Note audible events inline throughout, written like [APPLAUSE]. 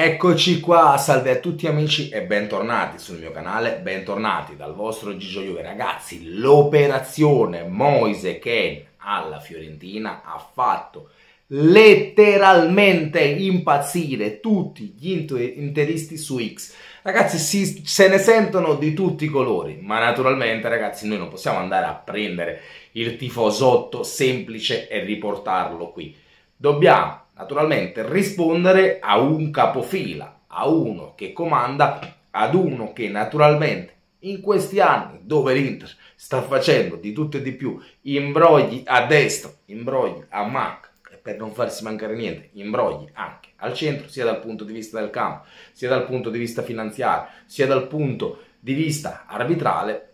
Eccoci qua, salve a tutti amici e bentornati sul mio canale, bentornati dal vostro Gigio Juve. Ragazzi, l'operazione Moise Ken alla Fiorentina ha fatto letteralmente impazzire tutti gli interisti su X. Ragazzi, si, se ne sentono di tutti i colori, ma naturalmente ragazzi noi non possiamo andare a prendere il tifosotto semplice e riportarlo qui. Dobbiamo naturalmente rispondere a un capofila, a uno che comanda, ad uno che naturalmente in questi anni dove l'Inter sta facendo di tutto e di più, imbrogli a destra, imbrogli a manca, e per non farsi mancare niente, imbrogli anche al centro, sia dal punto di vista del campo, sia dal punto di vista finanziario, sia dal punto di vista arbitrale,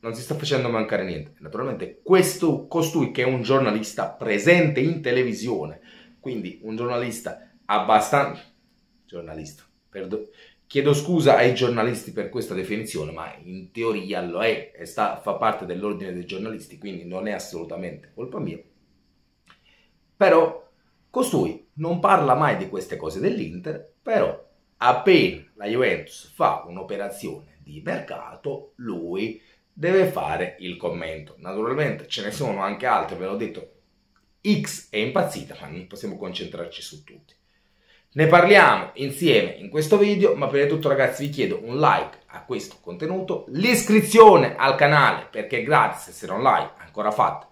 non si sta facendo mancare niente. Naturalmente questo costui che è un giornalista presente in televisione, quindi un giornalista abbastanza... giornalista, perdo... chiedo scusa ai giornalisti per questa definizione, ma in teoria lo è, e sta, fa parte dell'ordine dei giornalisti, quindi non è assolutamente colpa mia. Però costui non parla mai di queste cose dell'Inter, però appena la Juventus fa un'operazione di mercato, lui deve fare il commento. Naturalmente ce ne sono anche altri, ve l'ho detto, X è impazzita, ma non possiamo concentrarci su tutti. Ne parliamo insieme in questo video, ma prima di tutto ragazzi vi chiedo un like a questo contenuto, l'iscrizione al canale perché è gratis se non l'hai ancora fatto.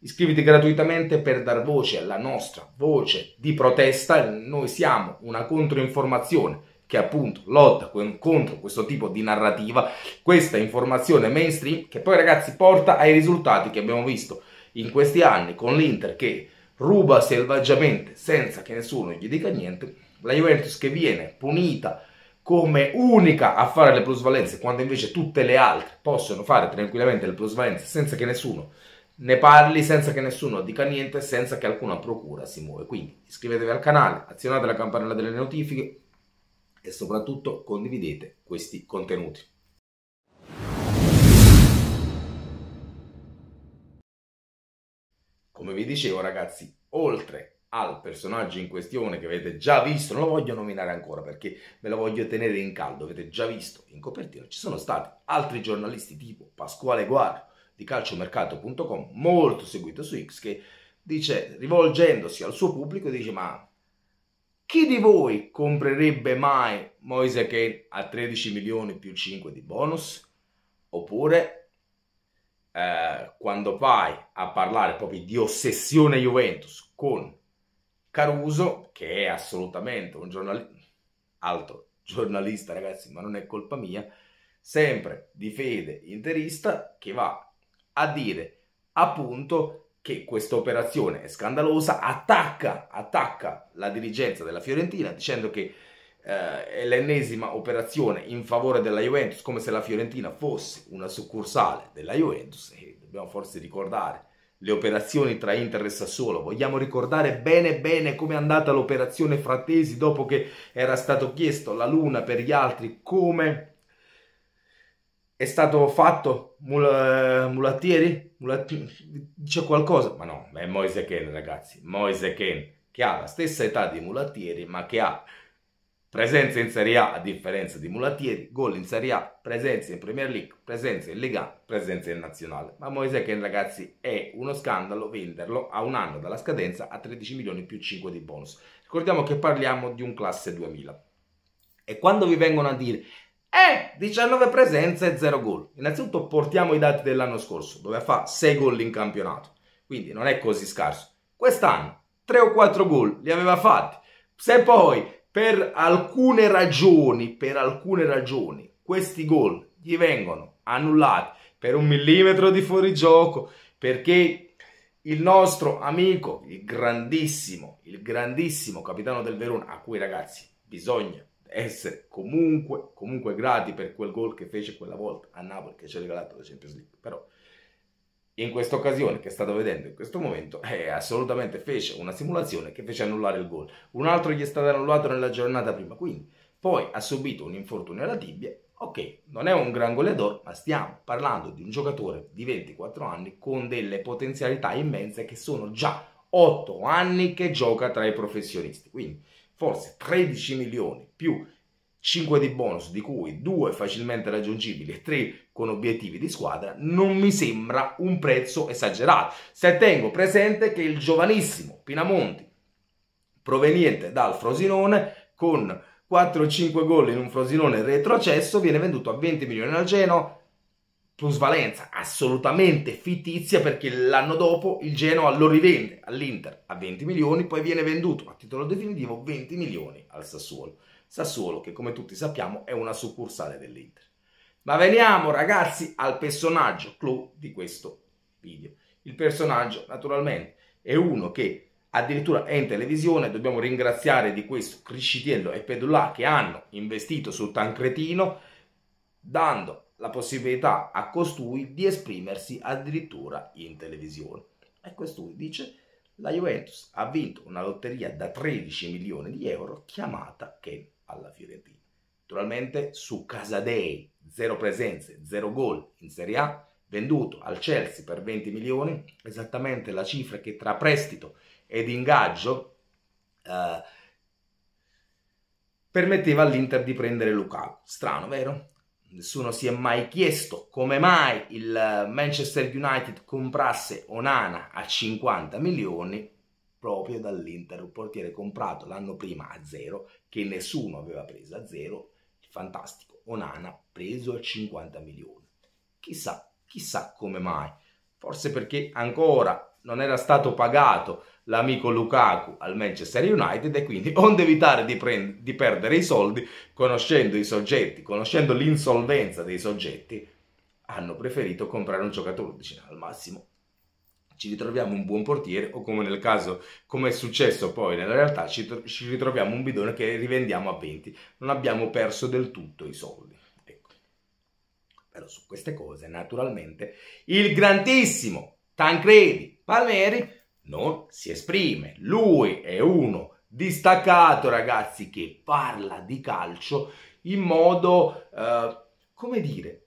Iscriviti gratuitamente per dar voce alla nostra voce di protesta, noi siamo una controinformazione che appunto lotta contro questo tipo di narrativa, questa informazione mainstream che poi ragazzi porta ai risultati che abbiamo visto in questi anni con l'Inter che ruba selvaggiamente senza che nessuno gli dica niente, la Juventus che viene punita come unica a fare le plusvalenze quando invece tutte le altre possono fare tranquillamente le plusvalenze senza che nessuno ne parli, senza che nessuno dica niente, senza che alcuna procura si muove. Quindi iscrivetevi al canale, azionate la campanella delle notifiche e soprattutto condividete questi contenuti. Come vi dicevo ragazzi, oltre al personaggio in questione che avete già visto, non lo voglio nominare ancora perché me lo voglio tenere in caldo, avete già visto in copertina, ci sono stati altri giornalisti tipo Pasquale Guarro di calciomercato.com, molto seguito su X, che dice, rivolgendosi al suo pubblico, dice ma chi di voi comprerebbe mai Moise Kane a 13 milioni più 5 di bonus? Oppure eh, quando vai a parlare proprio di ossessione Juventus con Caruso, che è assolutamente un giornalista, alto giornalista ragazzi, ma non è colpa mia, sempre di fede interista, che va a dire appunto che questa operazione è scandalosa, attacca, attacca la dirigenza della Fiorentina dicendo che eh, è l'ennesima operazione in favore della Juventus, come se la Fiorentina fosse una succursale della Juventus. E dobbiamo forse ricordare le operazioni tra Inter e Sassuolo. Vogliamo ricordare bene bene come è andata l'operazione Frattesi dopo che era stato chiesto la luna per gli altri, come è stato fatto Mul Mulattieri? Mulattieri? C'è qualcosa? Ma no, è Moise Ken ragazzi, Moise Ken che ha la stessa età di Mulattieri ma che ha Presenza in Serie A a differenza di Mulattieri, gol in Serie A, presenza in Premier League, presenza in Liga, presenza in Nazionale. Ma Moise Ken ragazzi è uno scandalo venderlo a un anno dalla scadenza a 13 milioni più 5 di bonus. Ricordiamo che parliamo di un classe 2000. E quando vi vengono a dire eh, 19 presenze e 0 gol. Innanzitutto portiamo i dati dell'anno scorso, dove fa 6 gol in campionato. Quindi non è così scarso. Quest'anno 3 o 4 gol li aveva fatti. Se poi per alcune ragioni, per alcune ragioni, questi gol gli vengono annullati per un millimetro di fuorigioco, perché il nostro amico, il grandissimo, il grandissimo capitano del Verona, a cui ragazzi bisogna essere comunque, comunque grati per quel gol che fece quella volta a Napoli che ci ha regalato la Champions League, però in questa occasione che state vedendo in questo momento eh, assolutamente fece una simulazione che fece annullare il gol. Un altro gli è stato annullato nella giornata prima quindi. Poi ha subito un infortunio alla tibia. Ok non è un gran goleador ma stiamo parlando di un giocatore di 24 anni con delle potenzialità immense che sono già 8 anni che gioca tra i professionisti. Quindi forse 13 milioni più 5 di bonus, di cui 2 facilmente raggiungibili e 3 con obiettivi di squadra, non mi sembra un prezzo esagerato. Se tengo presente che il giovanissimo Pinamonti, proveniente dal Frosinone, con 4-5 gol in un Frosinone retrocesso, viene venduto a 20 milioni al Genoa, plusvalenza assolutamente fittizia perché l'anno dopo il Genoa lo rivende all'Inter a 20 milioni, poi viene venduto a titolo definitivo 20 milioni al Sassuolo. Sassuolo che come tutti sappiamo è una succursale dell'Inter. Ma veniamo ragazzi al personaggio clou di questo video. Il personaggio naturalmente è uno che addirittura è in televisione, dobbiamo ringraziare di questo Criscitiello e Pedulà che hanno investito sul Tancretino dando la possibilità a costui di esprimersi addirittura in televisione. E costui dice la Juventus ha vinto una lotteria da 13 milioni di euro chiamata Ken alla Fiorentina. Naturalmente su Casadei, zero presenze, zero gol in Serie A, venduto al Chelsea per 20 milioni, esattamente la cifra che tra prestito ed ingaggio eh, permetteva all'Inter di prendere Lukaku. Strano, vero? Nessuno si è mai chiesto come mai il Manchester United comprasse Onana a 50 milioni proprio dall'Inter, un portiere comprato l'anno prima a zero, che nessuno aveva preso a zero, fantastico Onana preso a 50 milioni. Chissà, chissà come mai. Forse perché ancora non era stato pagato l'amico Lukaku al Manchester United e quindi [LAUGHS] onde evitare di, prend- di perdere i soldi, conoscendo i soggetti, conoscendo l'insolvenza dei soggetti, hanno preferito comprare un giocatore, dice al massimo ci ritroviamo un buon portiere o come nel caso, come è successo poi nella realtà, ci, ci ritroviamo un bidone che rivendiamo a 20. Non abbiamo perso del tutto i soldi. Ecco. Però su queste cose, naturalmente, il grandissimo Tancredi Palmeri non si esprime. Lui è uno distaccato, ragazzi, che parla di calcio in modo, eh, come dire,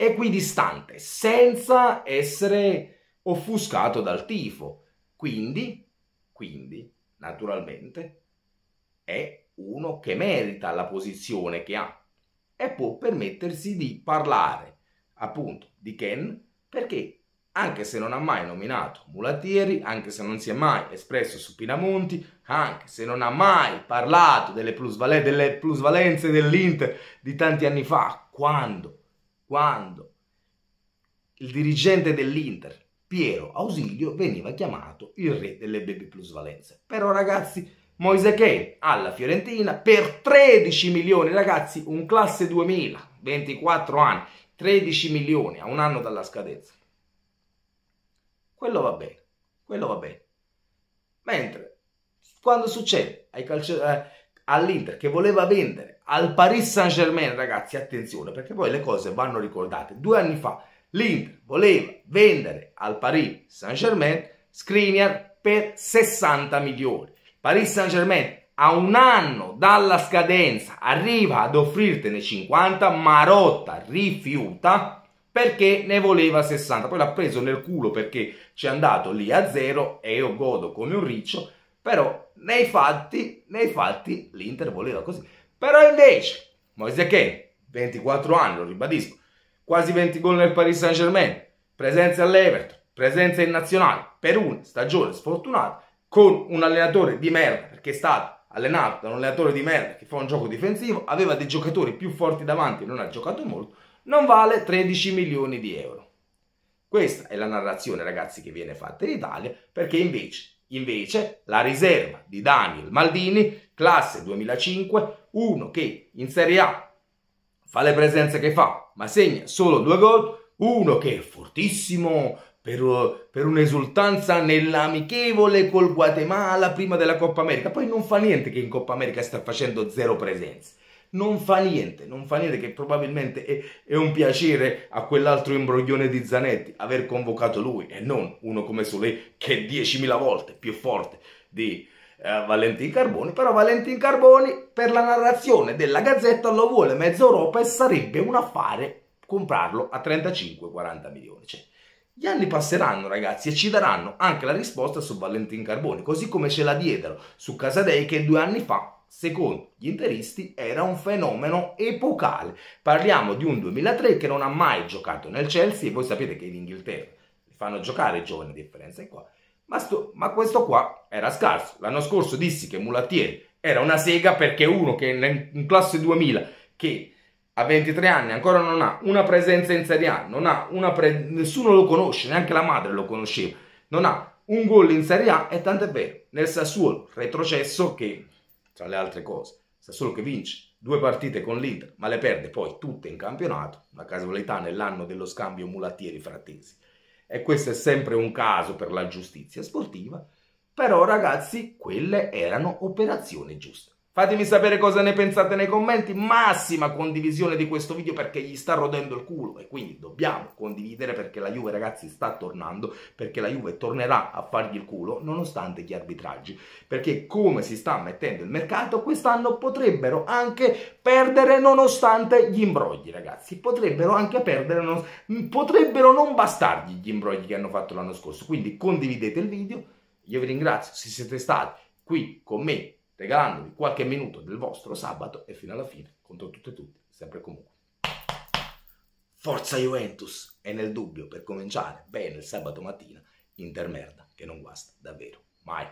equidistante, senza essere offuscato dal tifo. Quindi, quindi, naturalmente, è uno che merita la posizione che ha e può permettersi di parlare appunto di Ken perché anche se non ha mai nominato Mulattieri, anche se non si è mai espresso su Pinamonti, anche se non ha mai parlato delle, plusvalen- delle plusvalenze dell'Inter di tanti anni fa, quando quando il dirigente dell'Inter, Piero Ausilio, veniva chiamato il re delle baby plusvalenze. Però ragazzi, Moise Kane alla Fiorentina per 13 milioni, ragazzi, un classe 2000, 24 anni, 13 milioni a un anno dalla scadenza. Quello va bene, quello va bene. Mentre quando succede eh, all'Inter che voleva vendere al Paris Saint Germain, ragazzi, attenzione, perché poi le cose vanno ricordate. Due anni fa l'Inter voleva vendere al Paris Saint Germain Skriniar per 60 milioni. Paris Saint Germain a un anno dalla scadenza arriva ad offrirtene 50, Marotta rifiuta perché ne voleva 60. Poi l'ha preso nel culo perché ci è andato lì a zero e io godo come un riccio, però nei fatti, nei fatti l'Inter voleva così. Però invece, Moise Ken, 24 anni, lo ribadisco, quasi 20 gol nel Paris Saint Germain, presenza all'Everton, presenza in nazionale, per una stagione sfortunata, con un allenatore di merda, perché è stato allenato da un allenatore di merda che fa un gioco difensivo, aveva dei giocatori più forti davanti e non ha giocato molto, non vale 13 milioni di euro. Questa è la narrazione, ragazzi, che viene fatta in Italia, perché invece Invece la riserva di Daniel Maldini, classe 2005, uno che in Serie A fa le presenze che fa, ma segna solo due gol, uno che è fortissimo per, per un'esultanza nell'amichevole col Guatemala prima della Coppa America, poi non fa niente che in Coppa America sta facendo zero presenze. Non fa niente, non fa niente che probabilmente è, è, un piacere a quell'altro imbroglione di Zanetti aver convocato lui e non uno come Solé che è 10.000 volte più forte di eh, Valentin Carboni, però Valentin Carboni per la narrazione della Gazzetta lo vuole mezza Europa e sarebbe un affare comprarlo a 35-40 milioni. Cioè, Gli anni passeranno, ragazzi, e ci daranno anche la risposta su Valentin Carboni, così come ce la diedero su Casadei che due anni fa, secondo gli interisti, era un fenomeno epocale. Parliamo di un 2003 che non ha mai giocato nel Chelsea e voi sapete che in Inghilterra fanno giocare i giovani, a differenza di qua. Ma, sto, ma, questo qua era scarso. L'anno scorso dissi che Mulattieri era una sega perché uno che in classe 2000 che a 23 anni ancora non ha una presenza in Serie A, non ha una pre... nessuno lo conosce, neanche la madre lo conosceva, non ha un gol in Serie A e tanto è vero, nel Sassuolo retrocesso che, tra le altre cose, Sassuolo che vince due partite con l'Inter, ma le perde poi tutte in campionato, una casualità nell'anno dello scambio Mulattieri-Frattesi. E questo è sempre un caso per la giustizia sportiva, però ragazzi, quelle erano operazioni giuste. Fatemi sapere cosa ne pensate nei commenti, massima condivisione di questo video perché gli sta rodendo il culo e quindi dobbiamo condividere perché la Juve ragazzi sta tornando, perché la Juve tornerà a fargli il culo nonostante gli arbitraggi, perché come si sta mettendo il mercato quest'anno potrebbero anche perdere nonostante gli imbrogli ragazzi, potrebbero anche perdere, non... potrebbero non bastargli gli imbrogli che hanno fatto l'anno scorso, quindi condividete il video, io vi ringrazio. Se siete stati qui con me regalandovi qualche minuto del vostro sabato e fino alla fine, contro tutte e tutti, sempre e comunque. Forza Juventus! E nel dubbio, per cominciare bene il sabato mattina, Inter merda, che non guasta davvero mai.